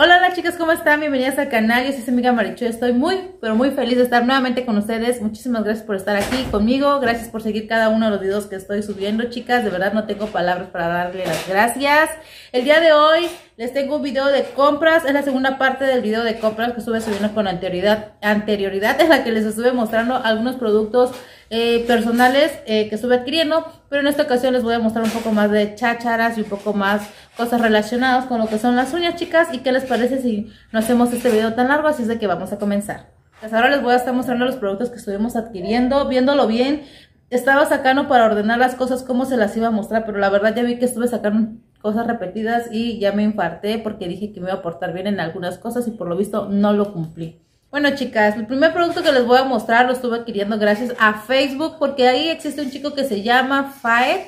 Hola, hola chicas, ¿cómo están? Bienvenidas al canal, yo soy su amiga Marichu, estoy muy, pero muy feliz de estar nuevamente con ustedes, muchísimas gracias por estar aquí conmigo, gracias por seguir cada uno de los videos que estoy subiendo, chicas, de verdad no tengo palabras para darle las gracias. El día de hoy les tengo un video de compras, es la segunda parte del video de compras que estuve subiendo con anterioridad, anterioridad en la que les estuve mostrando algunos productos eh, personales eh, que estuve adquiriendo, pero en esta ocasión les voy a mostrar un poco más de chácharas y un poco más cosas relacionadas con lo que son las uñas, chicas, y qué les parece si no hacemos este video tan largo, así es de que vamos a comenzar. Pues ahora les voy a estar mostrando los productos que estuvimos adquiriendo, viéndolo bien, estaba sacando para ordenar las cosas como se las iba a mostrar, pero la verdad ya vi que estuve sacando cosas repetidas y ya me infarté porque dije que me iba a portar bien en algunas cosas y por lo visto no lo cumplí. Bueno chicas, el primer producto que les voy a mostrar lo estuve adquiriendo gracias a Facebook porque ahí existe un chico que se llama Faet,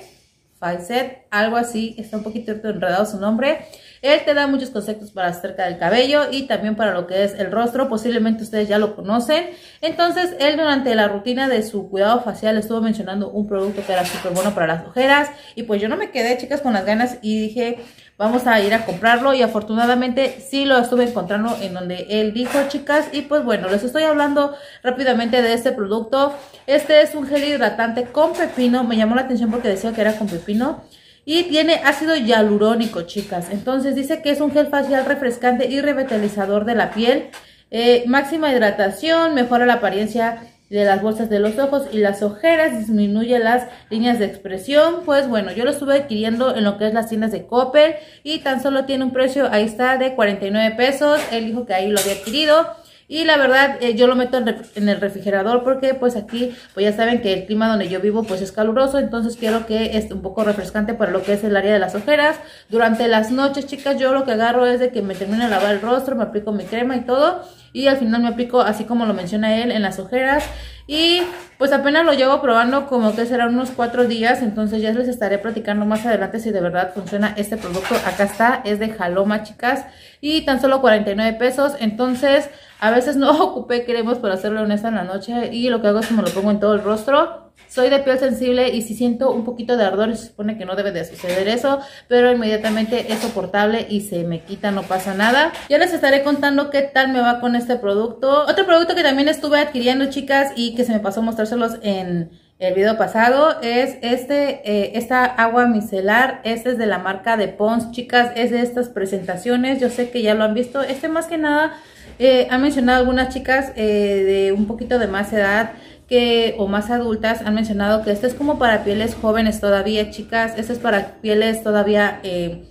Faet, algo así, está un poquito enredado su nombre. Él te da muchos conceptos para acerca del cabello y también para lo que es el rostro, posiblemente ustedes ya lo conocen. Entonces, él durante la rutina de su cuidado facial estuvo mencionando un producto que era súper bueno para las ojeras y pues yo no me quedé chicas con las ganas y dije, vamos a ir a comprarlo y afortunadamente sí lo estuve encontrando en donde él dijo, chicas, y pues bueno, les estoy hablando rápidamente de este producto. Este es un gel hidratante con pepino, me llamó la atención porque decía que era con pepino. Y tiene ácido hialurónico, chicas. Entonces dice que es un gel facial refrescante y revitalizador de la piel. Eh, máxima hidratación, mejora la apariencia de las bolsas de los ojos y las ojeras, disminuye las líneas de expresión, pues bueno, yo lo estuve adquiriendo en lo que es las tiendas de Coppel y tan solo tiene un precio, ahí está, de 49 pesos, él dijo que ahí lo había adquirido y la verdad, eh, yo lo meto en, el refrigerador porque pues aquí, pues ya saben que el clima donde yo vivo pues es caluroso, entonces quiero que esté un poco refrescante para lo que es el área de las ojeras. Durante las noches, chicas, yo lo que agarro es de que me termine de lavar el rostro, me aplico mi crema y todo. Y al final me aplico así como lo menciona él en las ojeras. Y pues apenas lo llevo probando como que será unos cuatro días, entonces ya les estaré platicando más adelante si de verdad funciona este producto. Acá está, es de Jaloma, chicas, y tan solo 49 pesos, entonces a veces no ocupé cremas para hacerlo honesta en la noche y lo que hago es que me lo pongo en todo el rostro. Soy de piel sensible y si siento un poquito de ardor se supone que no debe de suceder eso, pero inmediatamente es soportable y se me quita, no pasa nada. Ya les estaré contando qué tal me va con este producto. Otro producto que también estuve adquiriendo, chicas, y que se me pasó mostrárselos en el video pasado es este, eh, esta agua micelar, este es de la marca de Pons, chicas, es de estas presentaciones, yo sé que ya lo han visto, este más que nada eh, han mencionado algunas chicas eh, de un poquito de más edad que o más adultas han mencionado que este es como para pieles jóvenes todavía, chicas. Este es para pieles todavía eh,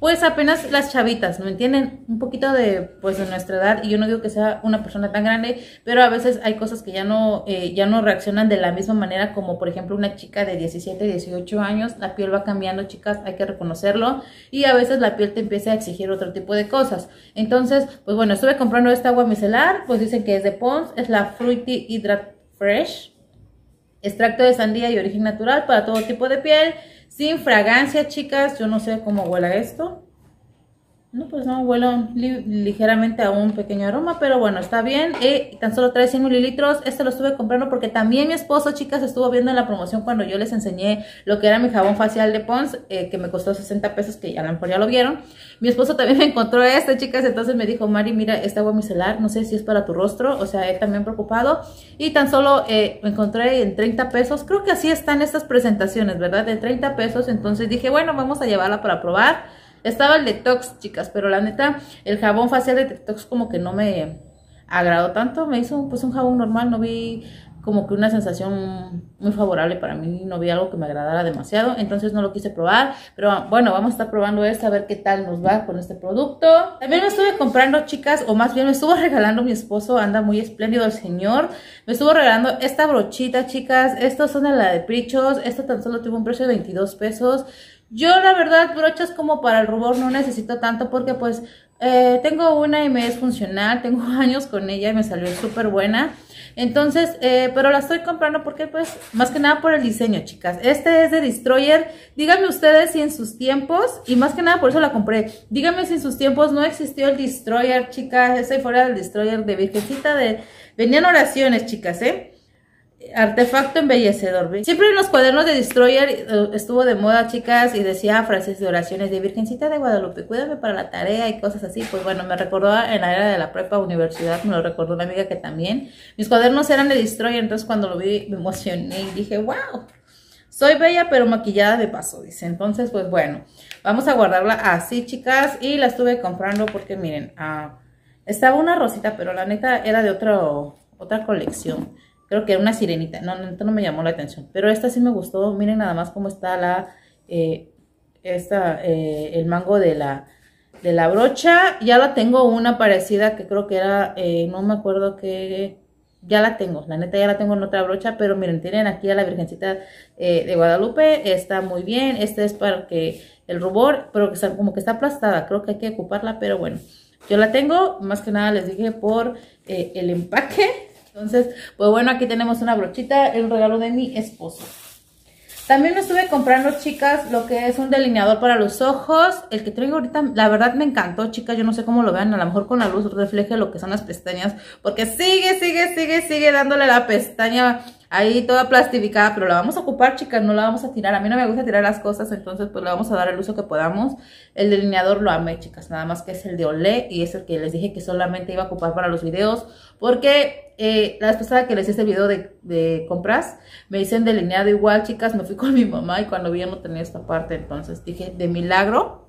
pues apenas las chavitas, ¿no entienden? Un poquito de, pues, de nuestra edad, y yo no digo que sea una persona tan grande, pero a veces hay cosas que ya no, eh, ya no reaccionan de la misma manera como, por ejemplo, una chica de 17, 18 años, la piel va cambiando, chicas, hay que reconocerlo, y a veces la piel te empieza a exigir otro tipo de cosas. Entonces, pues bueno, estuve comprando esta agua micelar, pues dicen que es de Pons, es la Fruity Hydrat Fresh, extracto de sandía y origen natural para todo tipo de piel, sin fragancia, chicas. Yo no sé cómo huela esto. No, pues no, huele ligeramente a un pequeño aroma, pero bueno, está bien. Y tan solo trae 100 mililitros. Este lo estuve comprando porque también mi esposo, chicas, estuvo viendo en la promoción cuando yo les enseñé lo que era mi jabón facial de Pons, eh, que me costó 60 pesos, que a lo mejor ya lo vieron. Mi esposo también me encontró este, chicas, entonces me dijo, Mari, mira, este agua micelar, no sé si es para tu rostro, o sea, él también preocupado. Y tan solo eh, me encontré en 30 pesos, creo que así están estas presentaciones, ¿verdad? De 30 pesos, entonces dije, bueno, vamos a llevarla para probar. Estaba el detox, chicas, pero la neta, el jabón facial de detox como que no me agradó tanto. Me hizo pues un jabón normal, no vi como que una sensación muy favorable para mí, no vi algo que me agradara demasiado, entonces no lo quise probar, pero bueno, vamos a estar probando este a ver qué tal nos va con este producto. También me estuve comprando, chicas, o más bien me estuvo regalando mi esposo, anda muy espléndido el señor, me estuvo regalando esta brochita, chicas, estos son de la de Prichos, esto tan solo tuvo un precio de 22 pesos, yo la verdad brochas como para el rubor no necesito tanto porque pues eh, tengo una y me es funcional, tengo años con ella y me salió súper buena. Entonces, eh, pero la estoy comprando porque pues más que nada por el diseño, chicas. Este es de Destroyer. Díganme ustedes si en sus tiempos, y más que nada por eso la compré, díganme si en sus tiempos no existió el Destroyer, chicas. Estoy fuera del Destroyer de Virgencita de... Venían oraciones, chicas, ¿eh? Artefacto embellecedor. Siempre en los cuadernos de Destroyer eh, estuvo de moda, chicas, y decía frases de oraciones de Virgencita de Guadalupe, cuídame para la tarea y cosas así. Pues bueno, me recordó en la era de la prepa universidad, me lo recordó una amiga que también. Mis cuadernos eran de Destroyer, entonces cuando lo vi me emocioné y dije, wow, soy bella pero maquillada de paso, dice. Entonces, pues bueno, vamos a guardarla así, chicas, y la estuve comprando porque miren, ah, estaba una rosita, pero la neta era de otra colección. Creo que era una sirenita. No, no, no me llamó la atención. Pero esta sí me gustó. Miren nada más cómo está la... Eh, esta, eh, el mango de la, de la brocha. Ya la tengo una parecida que creo que era... Eh, no me acuerdo que... Ya la tengo. La neta ya la tengo en otra brocha. Pero miren, tienen aquí a la Virgencita de Guadalupe. Está muy bien. Este es para que... El rubor, pero que está, como que está aplastada. Creo que hay que ocuparla, pero bueno. Yo la tengo, más que nada les dije por el empaque entonces, pues bueno, aquí tenemos una brochita, el regalo de mi esposo. También me estuve comprando, chicas, lo que es un delineador para los ojos. El que traigo ahorita, la verdad me encantó, chicas. Yo no sé cómo lo vean. A lo mejor con la luz refleje lo que son las pestañas. Porque sigue, sigue, sigue, sigue dándole la pestaña ahí toda plastificada, pero la vamos a ocupar, chicas, no la vamos a tirar. A mí no me gusta tirar las cosas, entonces pues le vamos a dar el uso que podamos. El delineador lo amé, chicas, nada más que es el de Olé y es el que les dije que solamente iba a ocupar para los videos, porque eh, la vez pasada que les hice el video de, compras, me dicen delineado igual, chicas, me fui con mi mamá y cuando vi ya no tenía esta parte, entonces dije, de milagro,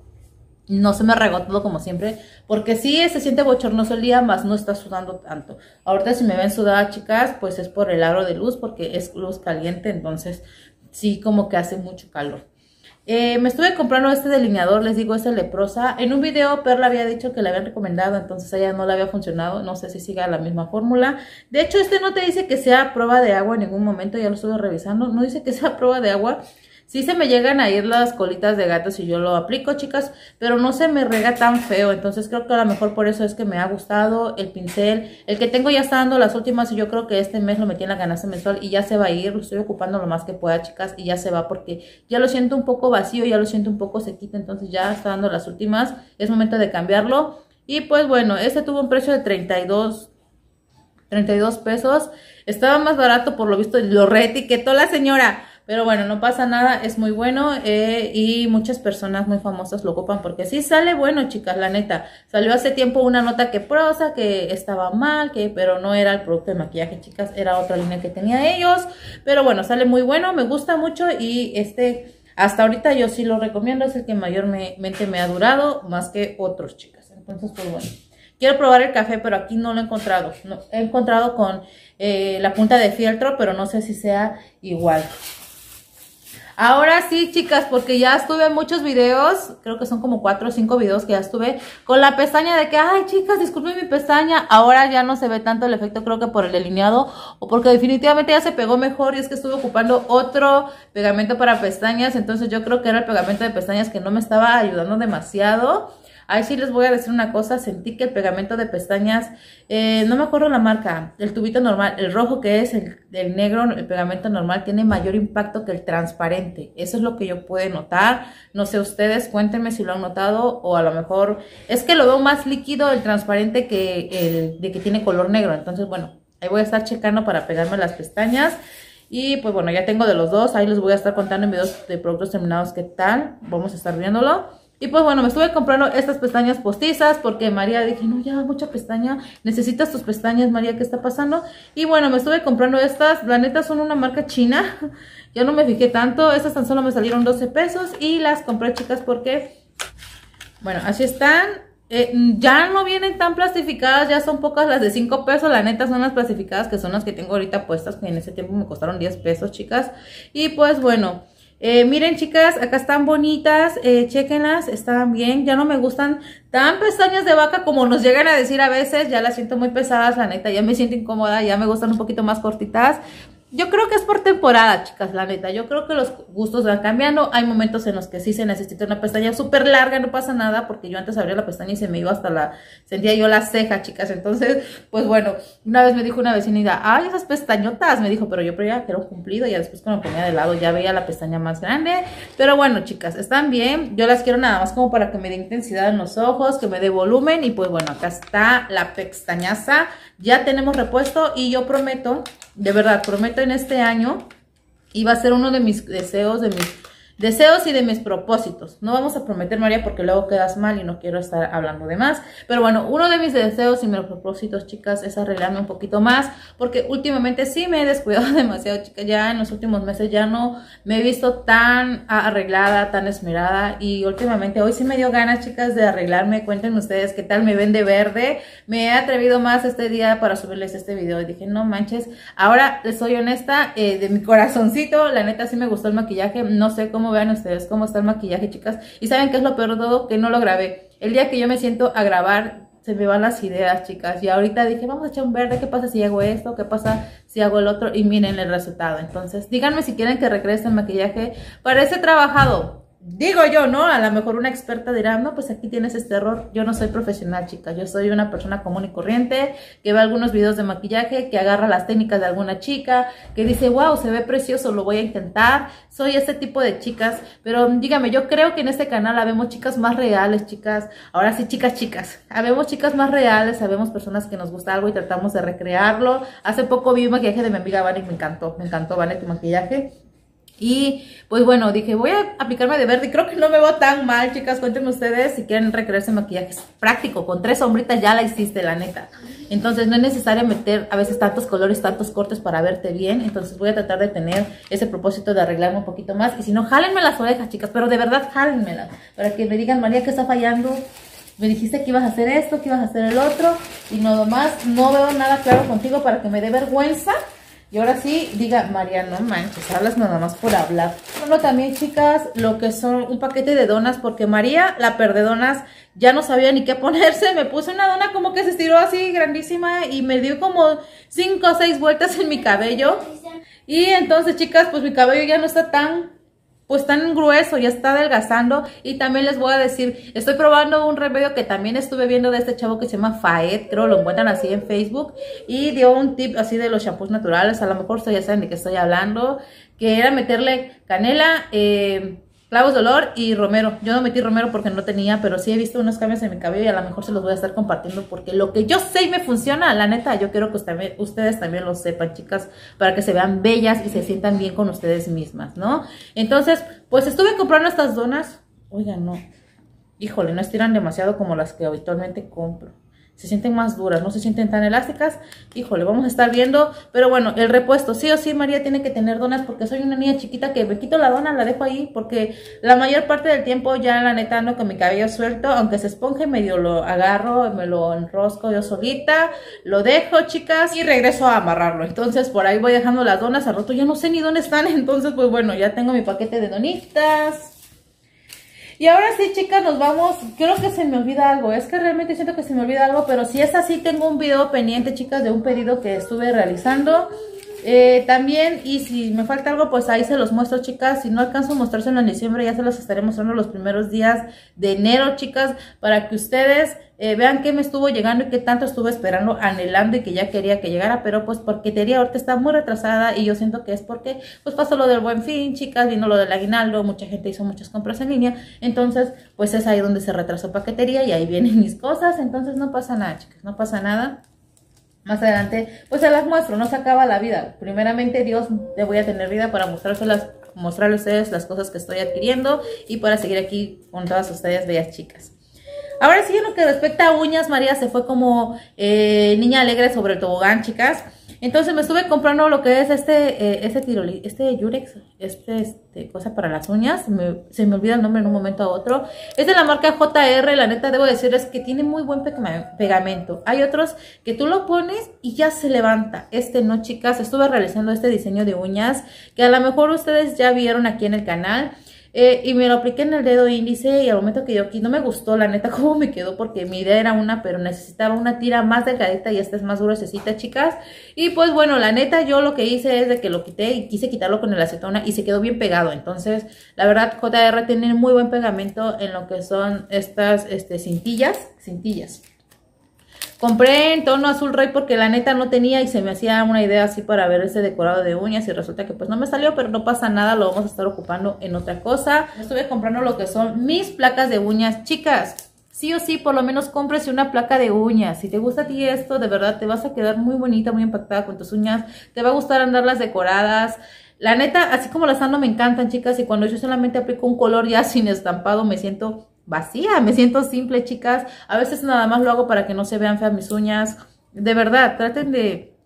no se me regó todo como siempre, porque sí se siente bochornoso el día, más no está sudando tanto. Ahorita si me ven sudada, chicas, pues es por el aro de luz, porque es luz caliente, entonces sí como que hace mucho calor. Eh, me estuve comprando este delineador, les digo, este leprosa. En un video Perla había dicho que le habían recomendado, entonces a ella no le había funcionado. No sé si siga la misma fórmula. De hecho, este no te dice que sea prueba de agua en ningún momento, ya lo estuve revisando. No dice que sea prueba de agua. Sí se me llegan a ir las colitas de gato si yo lo aplico, chicas, pero no se me rega tan feo. Entonces creo que a lo mejor por eso es que me ha gustado el pincel. El que tengo ya está dando las últimas y yo creo que este mes lo metí en la ganancia mensual y ya se va a ir. Lo estoy ocupando lo más que pueda, chicas, y ya se va porque ya lo siento un poco vacío, ya lo siento un poco sequito. Entonces ya está dando las últimas. Es momento de cambiarlo. Y pues bueno, este tuvo un precio de 32 32 pesos. Estaba más barato por lo visto, lo reetiquetó la señora. Pero bueno, no pasa nada, es muy bueno eh, y muchas personas muy famosas lo ocupan porque sí sale bueno, chicas, la neta. Salió hace tiempo una nota que prosa, que estaba mal, que pero no era el producto de maquillaje, chicas, era otra línea que tenía ellos. Pero bueno, sale muy bueno, me gusta mucho y este, hasta ahorita yo sí lo recomiendo, es el que mayormente me ha durado, más que otros, chicas. Entonces, pues bueno. Quiero probar el café, pero aquí no lo he encontrado. He encontrado con eh, la punta de fieltro, pero no sé si sea igual. Ahora sí, chicas, porque ya estuve en muchos videos, creo que son como cuatro o cinco videos que ya estuve, con la pestaña de que, ay, chicas, disculpen mi pestaña. Ahora ya no se ve tanto el efecto, creo que por el delineado, o porque definitivamente ya se pegó mejor y es que estuve ocupando otro pegamento para pestañas, entonces yo creo que era el pegamento de pestañas que no me estaba ayudando demasiado. Ahí sí les voy a decir una cosa, sentí que el pegamento de pestañas, eh, no me acuerdo la marca, el tubito normal, el rojo que es el, negro, el pegamento normal, tiene mayor impacto que el transparente. Eso es lo que yo pude notar. No sé ustedes, cuéntenme si lo han notado o a lo mejor es que lo veo más líquido el transparente que el de que tiene color negro. Entonces, bueno, ahí voy a estar checando para pegarme las pestañas. Y pues bueno, ya tengo de los dos. Ahí les voy a estar contando en videos de productos terminados qué tal. Vamos a estar viéndolo. Y pues bueno, me estuve comprando estas pestañas postizas porque María dije, no, ya mucha pestaña, necesitas tus pestañas, María, ¿qué está pasando? Y bueno, me estuve comprando estas, la neta son una marca china, ya no me fijé tanto, estas tan solo me salieron 12 pesos y las compré, chicas, porque, bueno, así están. Eh, ya no vienen tan plastificadas, ya son pocas las de 5 pesos, la neta son las plastificadas que son las que tengo ahorita puestas, que en ese tiempo me costaron 10 pesos, chicas. Y pues bueno... Eh, miren chicas, acá están bonitas, eh, chequenlas, están bien, ya no me gustan tan pestañas de vaca como nos llegan a decir a veces, ya las siento muy pesadas, la neta, ya me siento incómoda, ya me gustan un poquito más cortitas, yo creo que es por temporada, chicas, la neta. Yo creo que los gustos van cambiando. Hay momentos en los que sí se necesita una pestaña súper larga, no pasa nada, porque yo antes abría la pestaña y se me iba hasta la... Sentía yo la ceja, chicas. Entonces, pues bueno, una vez me dijo una vecinita, ay, esas pestañotas. Me dijo, pero yo creía que era un cumplido. Y después cuando ponía de lado ya veía la pestaña más grande. Pero bueno, chicas, están bien. Yo las quiero nada más como para que me dé intensidad en los ojos, que me dé volumen. Y pues bueno, acá está la pestañaza. Ya tenemos repuesto y yo prometo de verdad, prometo en este año, y va a ser uno de mis deseos, de mis deseos y de mis propósitos. No vamos a prometer, María, porque luego quedas mal y no quiero estar hablando de más. Pero bueno, uno de mis deseos y mis propósitos, chicas, es arreglarme un poquito más, porque últimamente sí me he descuidado demasiado, chicas. Ya en los últimos meses ya no me he visto tan arreglada, tan esmerada. Y últimamente hoy sí me dio ganas, chicas, de arreglarme. Cuéntenme ustedes qué tal me ven de verde. Me he atrevido más este día para subirles este video. Y dije, no manches. Ahora les soy honesta, eh, de mi corazoncito, la neta sí me gustó el maquillaje. No sé cómo vean ustedes cómo está el maquillaje, chicas. Y saben qué es lo peor de todo, que no lo grabé. El día que yo me siento a grabar, se me van las ideas, chicas. Y ahorita dije, vamos a echar un verde, ¿qué pasa si hago esto? ¿Qué pasa si hago el otro? Y miren el resultado. Entonces, díganme si quieren que regrese el maquillaje. Parece trabajado digo yo, ¿no? A lo mejor una experta dirá, no, pues aquí tienes este error. Yo no soy profesional, chicas. Yo soy una persona común y corriente que ve algunos videos de maquillaje, que agarra las técnicas de alguna chica, que dice, wow, se ve precioso, lo voy a intentar. Soy ese tipo de chicas. Pero dígame, yo creo que en este canal habemos chicas más reales, chicas. Ahora sí, chicas, chicas. Habemos chicas más reales, sabemos personas que nos gusta algo y tratamos de recrearlo. Hace poco vi un maquillaje de mi amiga Vane y me encantó. Me encantó, Vane, tu maquillaje. Y pues bueno, dije, voy a aplicarme de verde y creo que no me va tan mal, chicas. Cuéntenme ustedes si quieren recrearse maquillaje. Es práctico, con tres sombritas ya la hiciste, la neta. Entonces no es necesario meter a veces tantos colores, tantos cortes para verte bien. Entonces voy a tratar de tener ese propósito de arreglarme un poquito más. Y si no, jálenme las orejas, chicas, pero de verdad jálenmelas. Para que me digan, María, ¿qué está fallando? Me dijiste que ibas a hacer esto, que ibas a hacer el otro. Y nada más, no veo nada claro contigo para que me dé vergüenza y ahora sí, diga, María, no manches, hablas nada más por hablar. Bueno, también, chicas, lo que son un paquete de donas, porque María, la perdedonas, ya no sabía ni qué ponerse. Me puse una dona como que se estiró así grandísima y me dio como cinco o seis vueltas en mi cabello. Y entonces, chicas, pues mi cabello ya no está tan pues tan grueso, ya está adelgazando. Y también les voy a decir, estoy probando un remedio que también estuve viendo de este chavo que se llama Faed, creo lo encuentran así en Facebook. Y dio un tip así de los shampoos naturales, a lo mejor ustedes ya saben de qué estoy hablando, que era meterle canela, eh, Clavos de olor y romero. Yo no metí romero porque no tenía, pero sí he visto unos cambios en mi cabello y a lo mejor se los voy a estar compartiendo porque lo que yo sé y me funciona, la neta, yo quiero que ustedes también lo sepan, chicas, para que se vean bellas y se sientan bien con ustedes mismas, ¿no? Entonces, pues estuve comprando estas donas. Oigan, no. Híjole, no estiran demasiado como las que habitualmente compro se sienten más duras, no se sienten tan elásticas. Híjole, vamos a estar viendo. Pero bueno, el repuesto, sí o sí, María tiene que tener donas porque soy una niña chiquita que me quito la dona, la dejo ahí porque la mayor parte del tiempo ya la neta ando con mi cabello suelto, aunque se esponje, medio lo agarro, me lo enrosco yo solita, lo dejo, chicas, y regreso a amarrarlo. Entonces, por ahí voy dejando las donas, al rato ya no sé ni dónde están, entonces, pues bueno, ya tengo mi paquete de donitas. Y ahora sí, chicas, nos vamos. Creo que se me olvida algo. Es que realmente siento que se me olvida algo. Pero si es así, tengo un video pendiente, chicas, de un pedido que estuve realizando. Eh, también, y si me falta algo, pues ahí se los muestro, chicas. Si no alcanzo a mostrárselo en diciembre, ya se los estaré mostrando los primeros días de enero, chicas, para que ustedes eh, vean qué me estuvo llegando y qué tanto estuve esperando, anhelando y que ya quería que llegara, pero pues porque Tería ahorita está muy retrasada y yo siento que es porque pues pasó lo del buen fin, chicas, vino lo del aguinaldo, mucha gente hizo muchas compras en línea, entonces pues es ahí donde se retrasó paquetería y ahí vienen mis cosas, entonces no pasa nada, chicas, no pasa nada. Más adelante, pues se las muestro, no se acaba la vida. Primeramente, Dios, le voy a tener vida para mostrárselas, mostrarles a ustedes las cosas que estoy adquiriendo y para seguir aquí con todas ustedes, bellas chicas. Ahora sí, en lo que respecta a uñas, María se fue como eh, niña alegre sobre el tobogán, chicas. Entonces me estuve comprando lo que es este, eh, este tiroli, este Yurex, este, este, cosa para las uñas, se me olvida el nombre en un momento a otro. Es de la marca JR, la neta debo decirles que tiene muy buen pegamento. Hay otros que tú lo pones y ya se levanta. Este no, chicas, estuve realizando este diseño de uñas que a lo mejor ustedes ya vieron aquí en el canal. Eh, y me lo apliqué en el dedo índice y al momento que yo aquí no me gustó la neta cómo me quedó porque mi idea era una pero necesitaba una tira más delgadita y esta es más gruesecita chicas. Y pues bueno la neta yo lo que hice es de que lo quité y quise quitarlo con el acetona y se quedó bien pegado. Entonces la verdad JR tiene muy buen pegamento en lo que son estas este, cintillas cintillas Compré en tono azul rey porque la neta no tenía y se me hacía una idea así para ver ese decorado de uñas y resulta que pues no me salió, pero no pasa nada, lo vamos a estar ocupando en otra cosa. Estuve comprando lo que son mis placas de uñas chicas. sí o sí, por lo menos cómprese una placa de uñas. Si te gusta a ti esto, de verdad te vas a quedar muy bonita, muy impactada con tus uñas. Te va a gustar andarlas decoradas. La neta, así como las ando, me encantan, chicas. Y cuando yo solamente aplico un color ya sin estampado, me siento vacía, me siento simple, chicas. A veces nada más lo hago para que no se vean feas mis uñas. De verdad, traten de...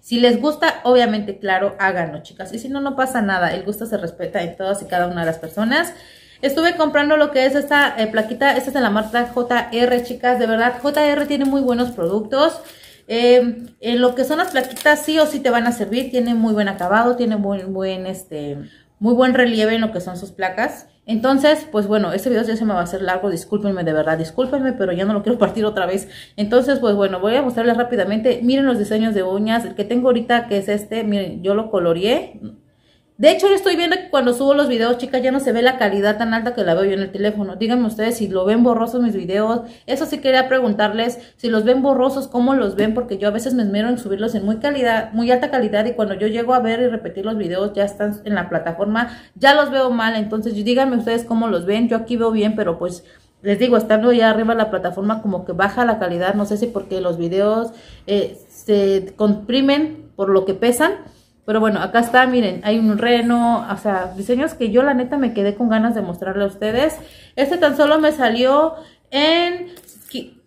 Si les gusta, obviamente, claro, háganlo, chicas. Y si no, no pasa nada. El gusto se respeta en todas y cada una de las personas. Estuve comprando lo que es esta eh, plaquita. Esta es de la marca JR, chicas. De verdad, JR tiene muy buenos productos. Eh, en lo que son las plaquitas, sí o sí te van a servir. Tiene muy buen acabado, tiene muy buen, este, muy buen relieve en lo que son sus placas. Entonces, pues bueno, este video ya se me va a hacer largo, discúlpenme de verdad, discúlpenme, pero ya no lo quiero partir otra vez. Entonces, pues bueno, voy a mostrarles rápidamente. Miren los diseños de uñas, el que tengo ahorita que es este, miren, yo lo coloreé. De hecho, yo estoy viendo que cuando subo los videos, chicas, ya no se ve la calidad tan alta que la veo yo en el teléfono. Díganme ustedes si lo ven borrosos mis videos. Eso sí quería preguntarles, si los ven borrosos, ¿cómo los ven? Porque yo a veces me esmero en subirlos en muy calidad, muy alta calidad y cuando yo llego a ver y repetir los videos, ya están en la plataforma, ya los veo mal. Entonces, díganme ustedes cómo los ven. Yo aquí veo bien, pero pues les digo, estando ya arriba la plataforma como que baja la calidad. No sé si porque los videos eh, se comprimen por lo que pesan pero bueno, acá está, miren, hay un reno, o sea, diseños que yo la neta me quedé con ganas de mostrarle a ustedes. Este tan solo me salió en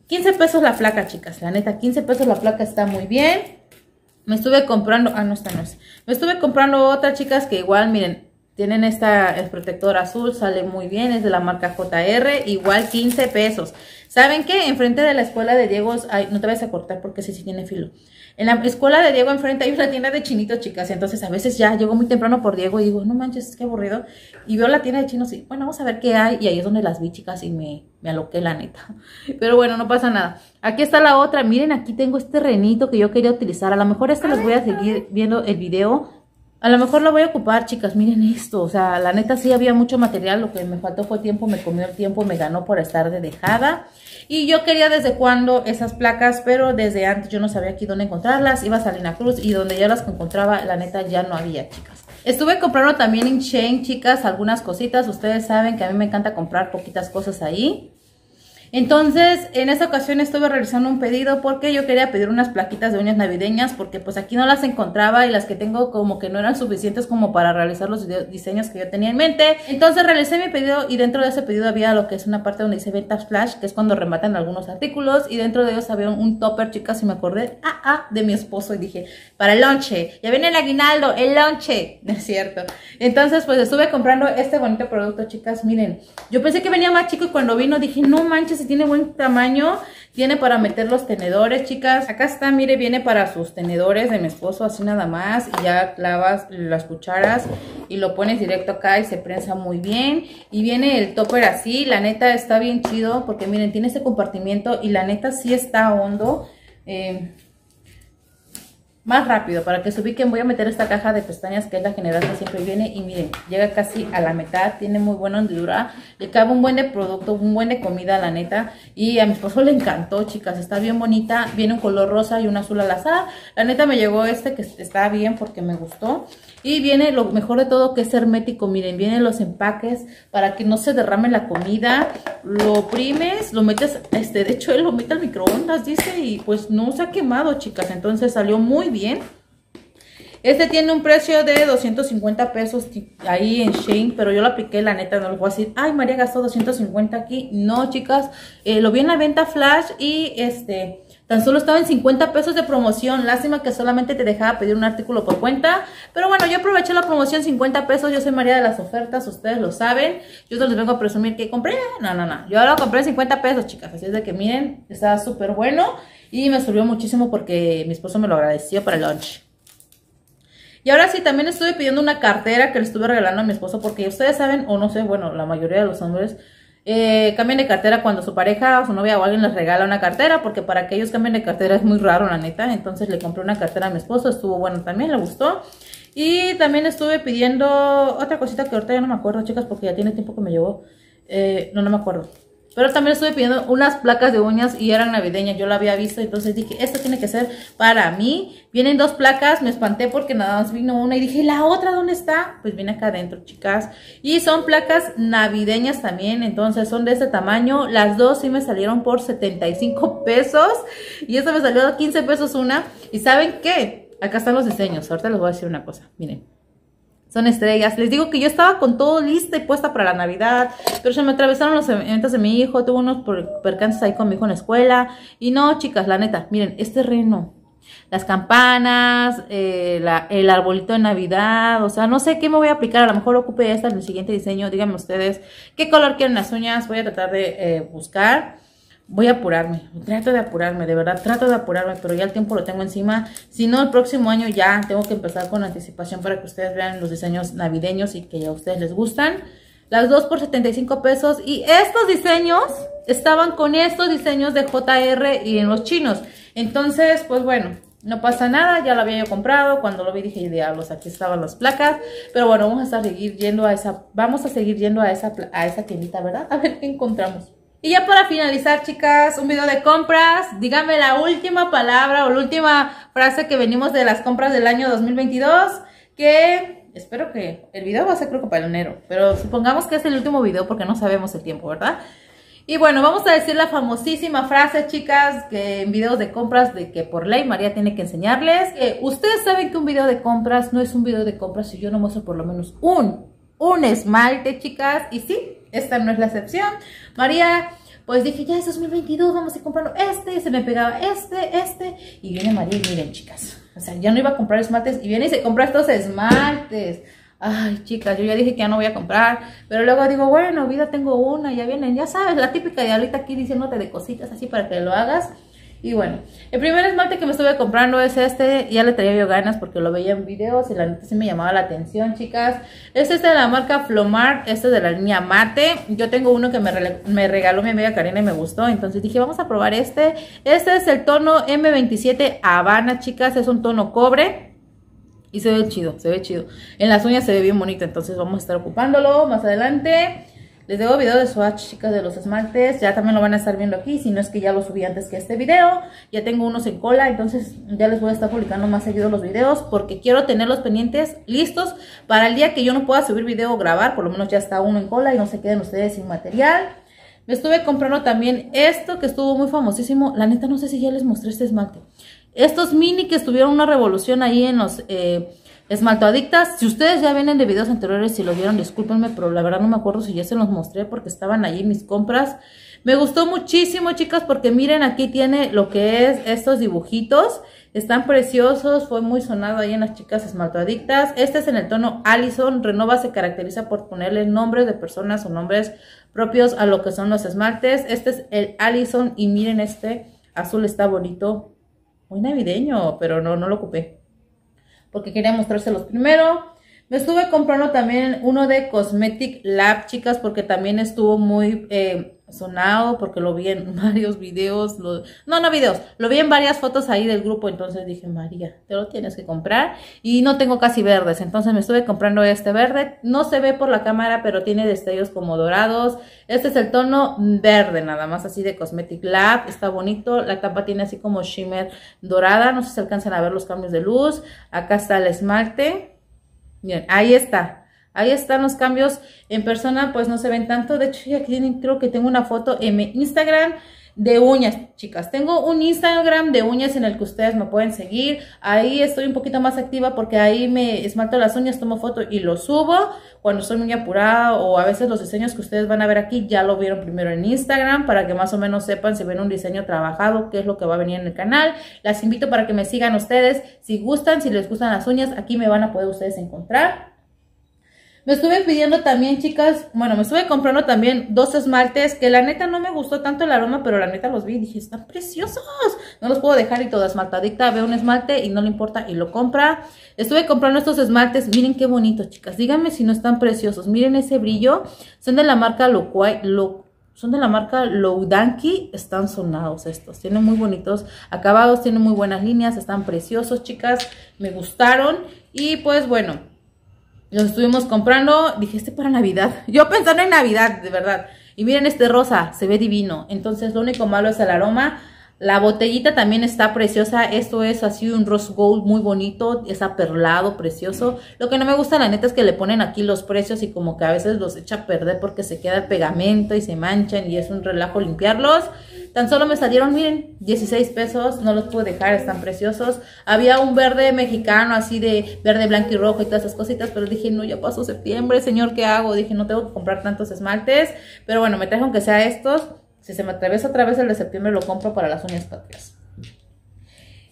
15 pesos la placa, chicas. La neta, 15 pesos la placa está muy bien. Me estuve comprando, ah, no, esta no es. Me estuve comprando otra, chicas, que igual, miren, tienen esta, el protector azul, sale muy bien, es de la marca JR, igual 15 pesos. ¿Saben qué? Enfrente de la escuela de Diego, no te vayas a cortar porque sí, sí tiene filo. En la escuela de Diego enfrente hay una tienda de chinitos, chicas. Entonces a veces ya llego muy temprano por Diego y digo, no manches, qué aburrido. Y veo la tienda de chinos y, bueno, vamos a ver qué hay. Y ahí es donde las vi, chicas, y me, me aloqué la neta. Pero bueno, no pasa nada. Aquí está la otra. Miren, aquí tengo este renito que yo quería utilizar. A lo mejor este los voy a seguir viendo el video. A lo mejor lo voy a ocupar, chicas. Miren esto. O sea, la neta sí había mucho material. Lo que me faltó fue tiempo. Me comió el tiempo. Me ganó por estar de dejada. Y yo quería desde cuándo esas placas, pero desde antes yo no sabía aquí dónde encontrarlas. Iba a Salina Cruz y donde ya las encontraba, la neta ya no había, chicas. Estuve comprando también en Shane, chicas, algunas cositas. Ustedes saben que a mí me encanta comprar poquitas cosas ahí. Entonces, en esta ocasión estuve realizando un pedido porque yo quería pedir unas plaquitas de uñas navideñas porque pues aquí no las encontraba y las que tengo como que no eran suficientes como para realizar los diseños que yo tenía en mente. Entonces realicé mi pedido y dentro de ese pedido había lo que es una parte donde dice ventas flash, que es cuando rematan algunos artículos y dentro de ellos había un topper, chicas, y me acordé, ah, ah, de mi esposo y dije, para el lonche, ya viene el aguinaldo, el lonche, ¿no es cierto? Entonces pues estuve comprando este bonito producto, chicas, miren, yo pensé que venía más chico y cuando vino dije, no manches, tiene buen tamaño. Tiene para meter los tenedores, chicas. Acá está, mire, viene para sus tenedores de mi esposo, así nada más. Y ya clavas las cucharas y lo pones directo acá y se prensa muy bien. Y viene el topper así. La neta está bien chido porque miren, tiene este compartimiento y la neta sí está hondo. Eh, más rápido, para que se ubiquen voy a meter esta caja de pestañas que es la general que siempre viene y miren, llega casi a la mitad, tiene muy buena hendidura, le cabe un buen de producto, un buen de comida la neta y a mi esposo le encantó chicas, está bien bonita, viene un color rosa y un azul al azar, la neta me llegó este que está bien porque me gustó y viene lo mejor de todo que es hermético, miren, vienen los empaques para que no se derrame la comida, lo oprimes, lo metes, este, de hecho él lo mete al microondas, dice, y pues no se ha quemado, chicas, entonces salió muy bien. Este tiene un precio de 250 pesos ahí en Shane, pero yo lo apliqué, la neta, no lo voy a decir, ay, María gastó 250 aquí. No, chicas, eh, lo vi en la venta flash y este, Tan solo estaba en 50 pesos de promoción. Lástima que solamente te dejaba pedir un artículo por cuenta. Pero bueno, yo aproveché la promoción 50 pesos. Yo soy María de las ofertas, ustedes lo saben. Yo se les vengo a presumir que compré. No, no, no. Yo lo compré en 50 pesos, chicas. Así es de que miren, está súper bueno. Y me sirvió muchísimo porque mi esposo me lo agradeció para el lunch. Y ahora sí, también estuve pidiendo una cartera que le estuve regalando a mi esposo porque ustedes saben, o no sé, bueno, la mayoría de los hombres eh, cambien de cartera cuando su pareja o su novia o alguien les regala una cartera, porque para que ellos cambien de cartera es muy raro, la neta. Entonces le compré una cartera a mi esposo, estuvo bueno también, le gustó. Y también estuve pidiendo otra cosita que ahorita ya no me acuerdo, chicas, porque ya tiene tiempo que me llegó. Eh, no, no me acuerdo. Pero también estuve pidiendo unas placas de uñas y eran navideñas. Yo la había visto, entonces dije, esto tiene que ser para mí. Vienen dos placas, me espanté porque nada más vino una y dije, ¿la otra dónde está? Pues viene acá adentro, chicas. Y son placas navideñas también, entonces son de ese tamaño. Las dos sí me salieron por 75 pesos y esta me salió 15 pesos una. ¿Y saben qué? Acá están los diseños. Ahorita les voy a decir una cosa, miren son estrellas. Les digo que yo estaba con todo lista y puesta para la Navidad, pero se me atravesaron los eventos de mi hijo, tuve unos percances ahí con mi hijo en la escuela. Y no, chicas, la neta, miren, este reno, las campanas, eh, el arbolito de Navidad, o sea, no sé qué me voy a aplicar, a lo mejor ocupe esta en el siguiente diseño, díganme ustedes qué color quieren las uñas, voy a tratar de eh, buscar voy a apurarme, trato de apurarme, de verdad, trato de apurarme, pero ya el tiempo lo tengo encima. Si no, el próximo año ya tengo que empezar con anticipación para que ustedes vean los diseños navideños y que a ustedes les gustan. Las dos por 75 pesos y estos diseños estaban con estos diseños de JR y en los chinos. Entonces, pues bueno, no pasa nada, ya lo había yo comprado, cuando lo vi dije, diablos, aquí estaban las placas, pero bueno, vamos a seguir yendo a esa, vamos a seguir yendo a esa, a esa tiendita, ¿verdad? A ver qué encontramos. Y ya para finalizar, chicas, un video de compras. Díganme la última palabra o la última frase que venimos de las compras del año 2022. Que espero que el video va a ser creo que para enero. Pero supongamos que es el último video porque no sabemos el tiempo, ¿verdad? Y bueno, vamos a decir la famosísima frase, chicas, que en videos de compras de que por ley María tiene que enseñarles. Ustedes saben que un video de compras no es un video de compras si yo no muestro por lo menos un, un esmalte, chicas. Y sí, esta no es la excepción. María, pues dije, ya es 2022, vamos a ir comprando este. Se me pegaba este, este. Y viene María y miren, chicas. O sea, ya no iba a comprar esmaltes. Y viene y se compra estos esmaltes. Ay, chicas, yo ya dije que ya no voy a comprar. Pero luego digo, bueno, vida, tengo una. Ya vienen, ya sabes, la típica diablita aquí diciéndote de cositas así para que lo hagas. Y bueno, el primer esmalte que me estuve comprando es este. Ya le traía yo ganas porque lo veía en videos y la neta sí me llamaba la atención, chicas. Es este de la marca Flomar, este de la línea Mate. Yo tengo uno que me, me regaló mi amiga Karina y me gustó. Entonces dije, vamos a probar este. Este es el tono M27 Habana, chicas. Es un tono cobre. Y se ve chido, se ve chido. En las uñas se ve bien bonito, entonces vamos a estar ocupándolo más adelante. Les debo video de swatch, chicas, de los esmaltes. Ya también lo van a estar viendo aquí, si no es que ya lo subí antes que este video. Ya tengo unos en cola, entonces ya les voy a estar publicando más seguido los videos porque quiero tenerlos pendientes, listos, para el día que yo no pueda subir video o grabar. Por lo menos ya está uno en cola y no se queden ustedes sin material. Me estuve comprando también esto que estuvo muy famosísimo. La neta no sé si ya les mostré este esmalte. Estos mini que estuvieron una revolución ahí en los... Eh, Esmaltoadictas, si ustedes ya vienen de videos anteriores y lo vieron, discúlpenme, pero la verdad no me acuerdo si ya se los mostré porque estaban allí mis compras. Me gustó muchísimo, chicas, porque miren, aquí tiene lo que es estos dibujitos. Están preciosos, fue muy sonado ahí en las chicas esmaltoadictas. Este es en el tono Allison. Renova se caracteriza por ponerle nombres de personas o nombres propios a lo que son los esmaltes. Este es el Allison y miren este azul está bonito. Muy navideño, pero no, no lo ocupé porque quería mostrárselos primero. Me estuve comprando también uno de Cosmetic Lab, chicas, porque también estuvo muy eh, sonado, porque lo vi en varios videos. no, no videos, lo vi en varias fotos ahí del grupo, entonces dije, María, te lo tienes que comprar. Y no tengo casi verdes, entonces me estuve comprando este verde. No se ve por la cámara, pero tiene destellos como dorados. Este es el tono verde, nada más así de Cosmetic Lab. Está bonito, la tapa tiene así como shimmer dorada. No sé si alcanzan a ver los cambios de luz. Acá está el esmalte. Bien, ahí está. Ahí están los cambios. En persona pues no se ven tanto. De hecho, aquí creo que tengo una foto en mi Instagram de uñas, chicas. Tengo un Instagram de uñas en el que ustedes me pueden seguir. Ahí estoy un poquito más activa porque ahí me esmalto las uñas, tomo foto y lo subo cuando estoy muy apurada o a veces los diseños que ustedes van a ver aquí ya lo vieron primero en Instagram para que más o menos sepan si ven un diseño trabajado, qué es lo que va a venir en el canal. Las invito para que me sigan ustedes. Si gustan, si les gustan las uñas, aquí me van a poder ustedes encontrar. Me estuve pidiendo también, chicas, bueno, me estuve comprando también dos esmaltes que la neta no me gustó tanto el aroma, pero la neta los vi y dije, están preciosos. No los puedo dejar y toda esmaltadita. Veo un esmalte y no le importa y lo compra. Estuve comprando estos esmaltes. Miren qué bonitos, chicas. Díganme si no están preciosos. Miren ese brillo. Son de la marca Loquai, Lo, son de la marca Loudanki, están sonados estos, tienen muy bonitos acabados, tienen muy buenas líneas, están preciosos chicas, me gustaron y pues bueno, los estuvimos comprando, dije, este para Navidad. Yo pensando en Navidad, de verdad. Y miren este rosa, se ve divino. Entonces lo único malo es el aroma. La botellita también está preciosa. Esto es así un rose gold muy bonito. Es aperlado, precioso. Lo que no me gusta, la neta, es que le ponen aquí los precios y como que a veces los echa a perder porque se queda pegamento y se manchan y es un relajo limpiarlos. Tan solo me salieron, miren, 16 pesos. No los puedo dejar, están preciosos. Había un verde mexicano así de verde, blanco y rojo y todas esas cositas. Pero dije, no, ya pasó septiembre, señor, ¿qué hago? Dije, no tengo que comprar tantos esmaltes. Pero bueno, me trajo aunque sea estos. Si se me atraviesa otra vez el de septiembre, lo compro para las uñas patrias.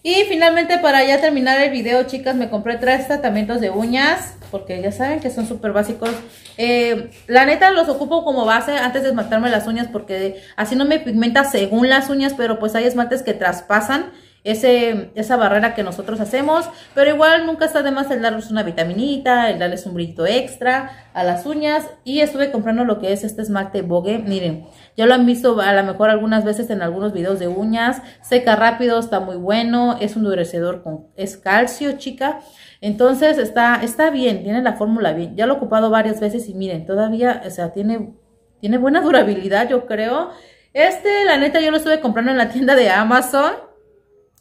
Y finalmente, para ya terminar el video, chicas, me compré tres tratamientos de uñas. Porque ya saben que son súper básicos. Eh, la neta los ocupo como base antes de esmaltarme las uñas. Porque así no me pigmenta según las uñas. Pero pues hay esmaltes que traspasan ese, esa barrera que nosotros hacemos, pero igual nunca está de más el darles una vitaminita, el darles un brillito extra a las uñas y estuve comprando lo que es este esmalte Vogue, miren, ya lo han visto a lo mejor algunas veces en algunos videos de uñas, seca rápido, está muy bueno, es un endurecedor con, es calcio chica, entonces está, está bien, tiene la fórmula bien, ya lo he ocupado varias veces y miren, todavía, o sea, tiene, tiene buena durabilidad yo creo, este la neta yo lo estuve comprando en la tienda de Amazon,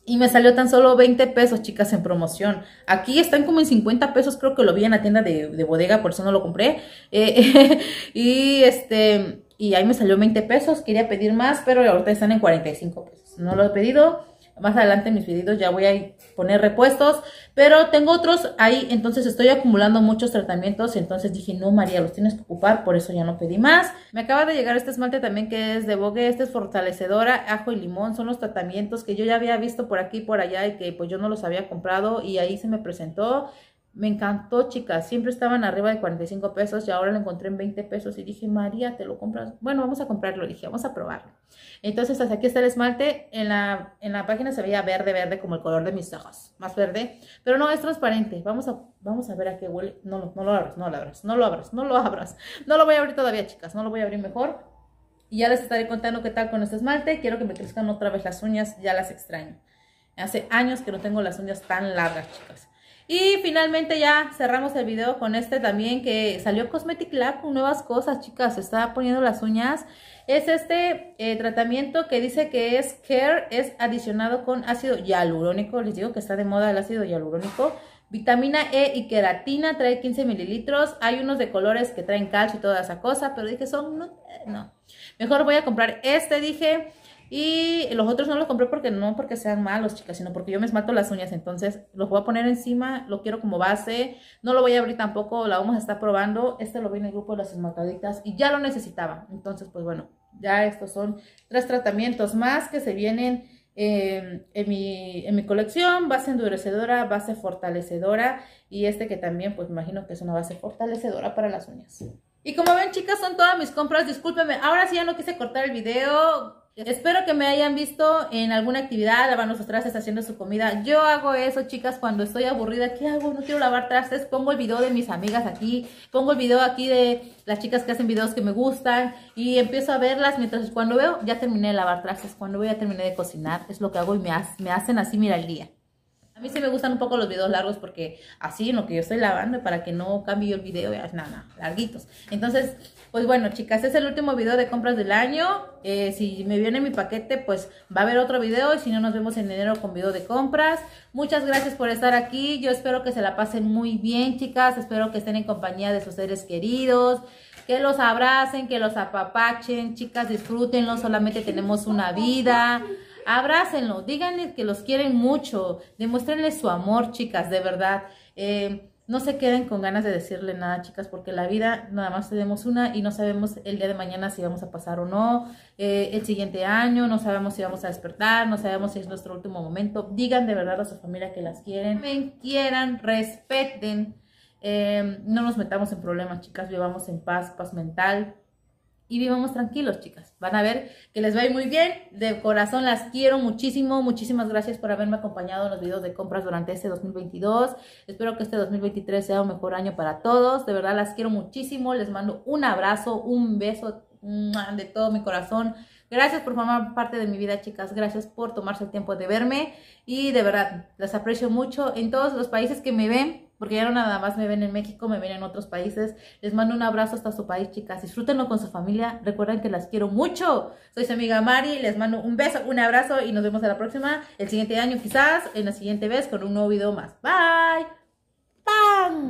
y me salió tan solo 20 pesos, chicas, en promoción. Aquí están como en 50 pesos, creo que lo vi en la tienda de, bodega, por eso no lo compré. Eh, y este, y ahí me salió 20 pesos, quería pedir más, pero ahorita están en 45 pesos. No lo he pedido, más adelante mis pedidos ya voy a poner repuestos, pero tengo otros ahí, entonces estoy acumulando muchos tratamientos, entonces dije, no María, los tienes que ocupar, por eso ya no pedí más. Me acaba de llegar este esmalte también que es de Vogue, este es fortalecedora, ajo y limón, son los tratamientos que yo ya había visto por aquí y por allá y que pues yo no los había comprado y ahí se me presentó. Me encantó, chicas. Siempre estaban arriba de 45 pesos y ahora lo encontré en 20 pesos. Y dije, María, ¿te lo compras? Bueno, vamos a comprarlo. Dije, vamos a probarlo. Entonces, hasta aquí está el esmalte. En la, en la página se veía verde, verde, como el color de mis ojos. Más verde. Pero no, es transparente. Vamos a, vamos a ver a qué huele. No, no lo abras, no lo abras, no lo abras, no lo abras. No lo voy a abrir todavía, chicas. No lo voy a abrir mejor. Y ya les estaré contando qué tal con este esmalte. Quiero que me crezcan otra vez las uñas. Ya las extraño. Hace años que no tengo las uñas tan largas, chicas. Y finalmente ya cerramos el video con este también que salió Cosmetic Lab con nuevas cosas, chicas. Se está poniendo las uñas. Es este eh, tratamiento que dice que es Care, es adicionado con ácido hialurónico. Les digo que está de moda el ácido hialurónico. Vitamina E y queratina, trae 15 mililitros. Hay unos de colores que traen calcio y toda esa cosa, pero dije, son, no, no. Mejor voy a comprar este, dije. Y los otros no los compré porque no porque sean malos, chicas, sino porque yo me esmalto las uñas. Entonces los voy a poner encima, lo quiero como base. No lo voy a abrir tampoco, la vamos a estar probando. Este lo vi en el grupo de las esmaltaditas y ya lo necesitaba. Entonces, pues bueno, ya estos son tres tratamientos más que se vienen em, en, mi, en mi colección. Base endurecedora, base fortalecedora y este que también, pues imagino que es una base fortalecedora para las uñas. Y como ven, chicas, son todas mis compras. Discúlpenme, ahora sí ya no quise cortar el video Espero que me hayan visto en alguna actividad lavando sus trastes, haciendo su comida. Yo hago eso, chicas, cuando estoy aburrida. ¿Qué hago? No quiero lavar trastes. Pongo el video de mis amigas aquí. Pongo el video aquí de las chicas que hacen videos que me gustan. Y empiezo a verlas mientras cuando veo, ya terminé de lavar trastes. Cuando veo, ya terminé de cocinar. Es lo que hago y me, me hacen así, mira, el día. A mí sí me gustan un poco los videos largos porque así en lo que yo estoy lavando para que no cambie el video, nada, larguitos. Entonces, pues bueno, chicas, es el último video de compras del año. Eh, si me viene mi paquete, pues va a haber otro video y si no, nos vemos en enero con video de compras. Muchas gracias por estar aquí. Yo espero que se la pasen muy bien, chicas. Espero que estén en compañía de sus seres queridos que los abracen, que los apapachen, chicas, disfrútenlo, solamente tenemos una vida. Abrácenlo, díganles que los quieren mucho, demuéstrenles su amor, chicas, de verdad. Eh, no se queden con ganas de decirle nada, chicas, porque la vida nada más tenemos una y no sabemos el día de mañana si vamos a pasar o no, eh, el siguiente año, no sabemos si vamos a despertar, no sabemos si es nuestro último momento. Digan de verdad a su familia que las quieren, quieran, respeten, eh, no nos metamos en problemas, chicas, vivamos en paz, paz mental, y vivamos tranquilos, chicas. Van a ver que les va a ir muy bien. De corazón las quiero muchísimo. Muchísimas gracias por haberme acompañado en los videos de compras durante este 2022. Espero que este 2023 sea un mejor año para todos. De verdad las quiero muchísimo. Les mando un abrazo, un beso de todo mi corazón. Gracias por formar parte de mi vida, chicas. Gracias por tomarse el tiempo de verme. Y de verdad, las aprecio mucho en todos los países que me ven, porque ya no nada más me ven en México, me ven en otros países. Les mando un abrazo hasta su país, chicas. Disfrútenlo con su familia. Recuerden que las quiero mucho. Soy su amiga Mari. Les mando un beso, un abrazo y nos vemos a la próxima, el siguiente año quizás, en la siguiente vez con un nuevo video más. Bye. ¡Pam!